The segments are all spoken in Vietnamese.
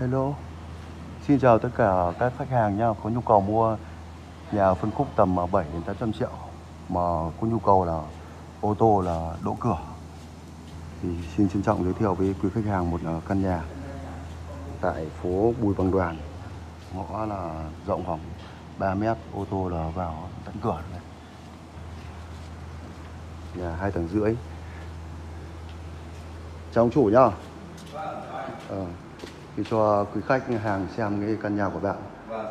Hello. Xin chào tất cả các khách hàng nha. Có nhu cầu mua nhà phân khúc tầm à, 7 đến 800 triệu Mà có nhu cầu là ô tô là đỗ cửa Thì xin trân trọng giới thiệu với quý khách hàng một à, căn nhà Tại phố Bùi Bằng Đoàn. Ngõ là rộng khoảng 3 mét Ô tô là vào tận cửa này. Nhà hai tầng rưỡi. Trong chủ nhá. Ờ, thì cho quý khách hàng xem cái căn nhà của bạn. Vâng.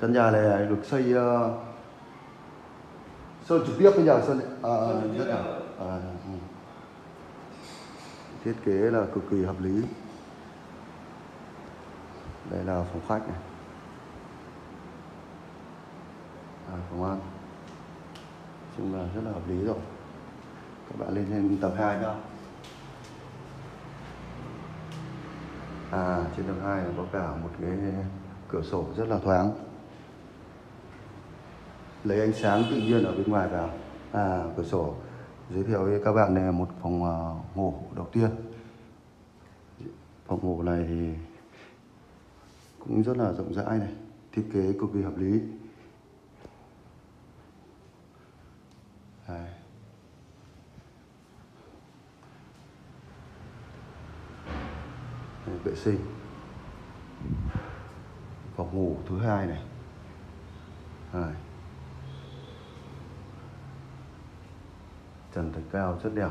căn nhà này được xây uh, sơn trực tiếp với nhà sơn à, rất là à, ừ. thiết kế là cực kỳ hợp lý. Đây là phòng khách này. À, phòng ăn chung là rất là hợp lý rồi. Các bạn lên trên tầng 2 nhá. À trên tầng 2 có cả một cái cửa sổ rất là thoáng. Lấy ánh sáng tự nhiên ở bên ngoài vào. À cửa sổ. Giới thiệu với các bạn này một phòng à, ngủ đầu tiên. Phòng ngủ này thì cũng rất là rộng rãi này, thiết kế cực kỳ hợp lý. Vệ sinh. Phòng ngủ thứ hai này. Đây. trần thạch cao rất đẹp.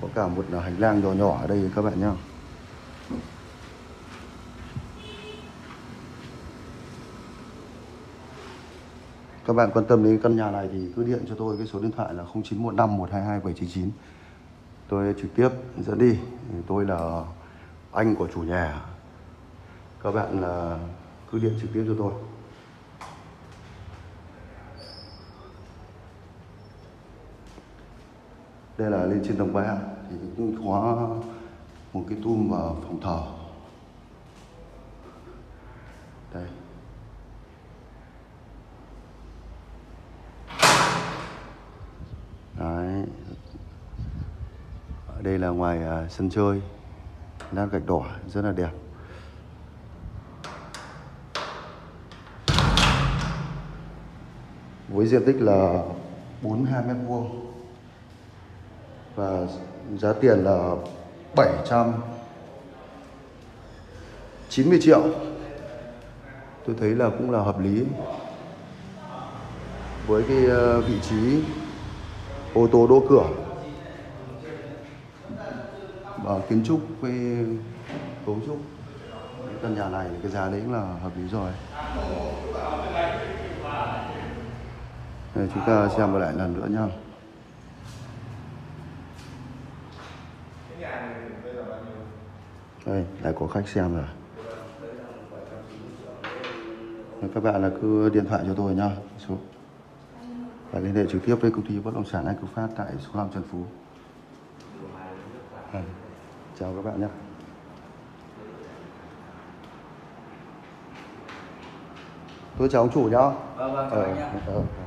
Có cả một hành lang nhỏ nhỏ ở đây các bạn nhé các bạn quan tâm đến căn nhà này thì cứ điện cho tôi, cái số điện thoại là 0915 122 799 tôi trực tiếp dẫn đi. Tôi là anh của chủ nhà. Các bạn là cứ điện trực tiếp cho tôi. Đây là lên trên tầng 3 thì cũng khóa một cái tum vào phòng thờ. Đây. Đây là ngoài uh, sân chơi. Lát gạch đỏ rất là đẹp. Với diện tích là 42 mét vuông. Và giá tiền là 790 triệu. Tôi thấy là cũng là hợp lý. Với cái à, vị trí ô tô đỗ cửa và kiến trúc với cấu trúc. Cái căn nhà này cái giá đấy cũng là hợp lý rồi. Đây, chúng ta xem lại lần nữa nhá. Đây lại có khách xem rồi. Các bạn là cứ điện thoại cho tôi nhá. Số. Và liên hệ trực tiếp với công ty bất động sản Anh Cực Phát tại số 5 Trần Phú. À, chào các bạn nhé tôi chào ông chủ nhá Vâng vâng, ờ, chào anh nhá. ờ, ờ.